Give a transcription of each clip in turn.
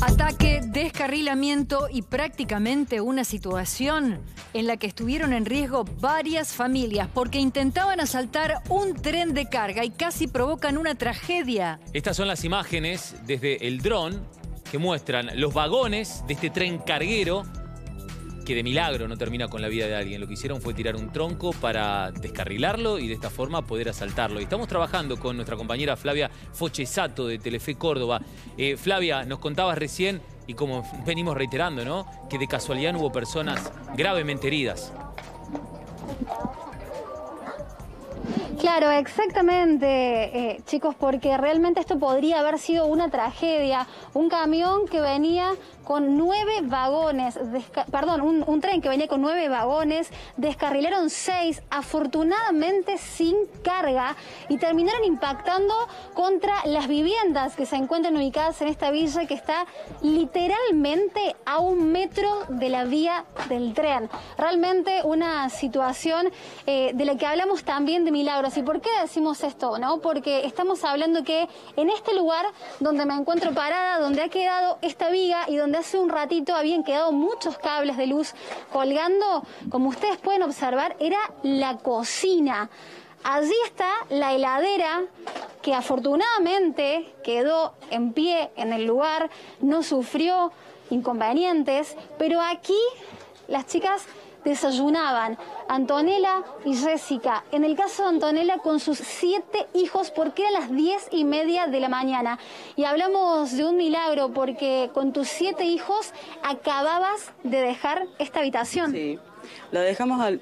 Ataque, descarrilamiento y prácticamente una situación en la que estuvieron en riesgo varias familias porque intentaban asaltar un tren de carga y casi provocan una tragedia. Estas son las imágenes desde el dron que muestran los vagones de este tren carguero que de milagro no termina con la vida de alguien. Lo que hicieron fue tirar un tronco para descarrilarlo y de esta forma poder asaltarlo. Y estamos trabajando con nuestra compañera Flavia Fochesato de Telefe Córdoba. Eh, Flavia, nos contabas recién, y como venimos reiterando, ¿no? Que de casualidad no hubo personas gravemente heridas. Claro, exactamente, eh, chicos, porque realmente esto podría haber sido una tragedia. Un camión que venía con nueve vagones, perdón, un, tren que venía con nueve vagones, descarrilaron seis, afortunadamente sin carga, y terminaron impactando contra las viviendas que se encuentran ubicadas en esta villa que está literalmente a un metro de la vía del tren. Realmente una situación eh, de la que hablamos también de milagros. ¿Y por qué decimos esto? ¿no? Porque estamos hablando que en este lugar donde me encuentro parada, donde ha quedado esta viga y donde hace un ratito habían quedado muchos cables de luz colgando, como ustedes pueden observar, era la cocina. Allí está la heladera que afortunadamente quedó en pie en el lugar, no sufrió inconvenientes, pero aquí las chicas desayunaban Antonella y Jessica. En el caso de Antonella con sus siete hijos porque eran las diez y media de la mañana. Y hablamos de un milagro porque con tus siete hijos acababas de dejar esta habitación. Sí, lo dejamos al...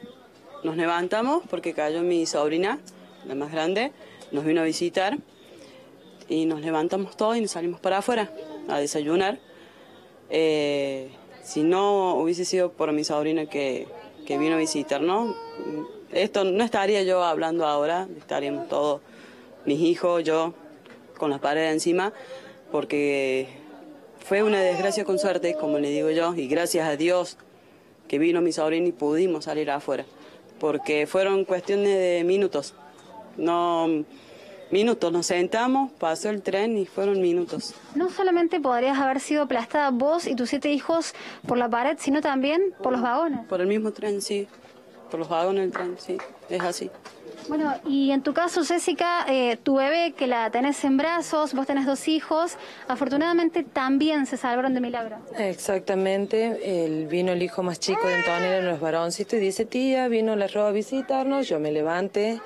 Nos levantamos porque cayó mi sobrina, la más grande, nos vino a visitar y nos levantamos todos y nos salimos para afuera a desayunar. Eh, si no hubiese sido por mi sobrina que, vino a visitarnos, esto no estaría yo hablando ahora, estaríamos todos, mis hijos, yo, con las paredes encima, porque fue una desgracia con suerte, como le digo yo, y gracias a Dios que vino mi sobrina y pudimos salir afuera, porque fueron cuestiones de minutos. No Minutos, nos sentamos, pasó el tren y fueron minutos. No solamente podrías haber sido aplastada vos y tus siete hijos por la pared, sino también por los vagones. Por el mismo tren, sí. Por los vagones del tren, sí. Es así. Bueno, y en tu caso, Jessica, eh, tu bebé que la tenés en brazos, vos tenés dos hijos, afortunadamente también se salvaron de milagro. Exactamente, el, vino el hijo más chico de Antonio, los varoncitos, y dice, tía, vino la roba a visitarnos, yo me levanté,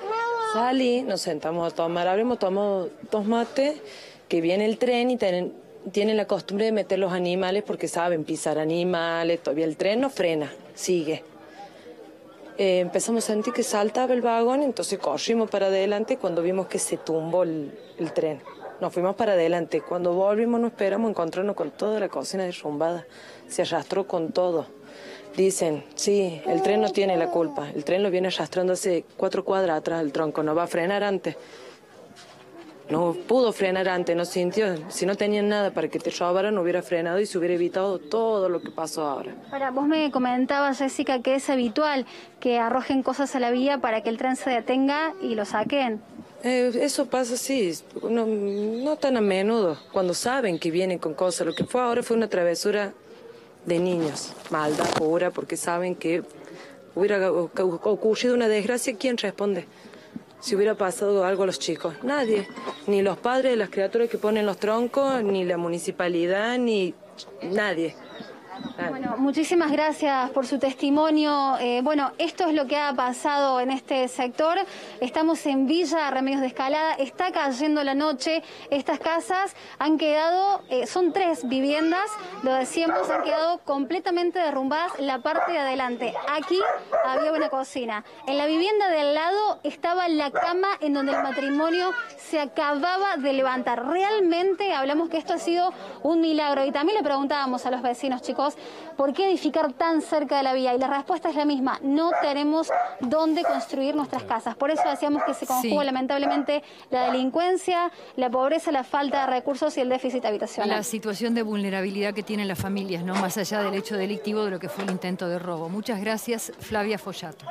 Salí, nos sentamos a tomar, habremos tomado dos mates, que viene el tren y tienen, la costumbre de meter los animales porque saben pisar animales, todavía el tren no frena, sigue. Eh, empezamos a sentir que saltaba el vagón, entonces corrimos para adelante cuando vimos que se tumbó el, el tren. Nos fuimos para adelante. Cuando volvimos no esperamos encontrarnos con toda la cocina derrumbada. Se arrastró con todo. Dicen, sí, el tren no tiene la culpa. El tren lo viene arrastrando hace cuatro cuadras atrás del tronco. No va a frenar antes. No pudo frenar antes, no sintió. Si no tenían nada para que te robaran, no hubiera frenado y se hubiera evitado todo lo que pasó ahora. Ahora, vos me comentabas, Jessica, que es habitual que arrojen cosas a la vía para que el tren se detenga y lo saquen. Eh, eso pasa así, no, no tan a menudo, cuando saben que vienen con cosas. Lo que fue ahora fue una travesura de niños, maldad pura, porque saben que hubiera ocurrido una desgracia, ¿quién responde? Si hubiera pasado algo a los chicos, nadie, ni los padres de las criaturas que ponen los troncos, ni la municipalidad, ni nadie. Bueno, muchísimas gracias por su testimonio. Eh, bueno, esto es lo que ha pasado en este sector. Estamos en Villa Remedios de Escalada, está cayendo la noche. Estas casas han quedado, eh, son tres viviendas, lo decíamos, han quedado completamente derrumbadas la parte de adelante. Aquí había una cocina. En la vivienda de al lado estaba la cama en donde el matrimonio se acababa de levantar. Realmente hablamos que esto ha sido un milagro. Y también le preguntábamos a los vecinos, chicos, ¿por qué edificar tan cerca de la vía? Y la respuesta es la misma, no tenemos dónde construir nuestras casas. Por eso decíamos que se conjuga lamentablemente la delincuencia, la pobreza, la falta de recursos y el déficit habitacional. La situación de vulnerabilidad que tienen las familias, ¿no? Más allá del hecho delictivo de lo que fue el intento de robo. Muchas gracias, Flavia Follato.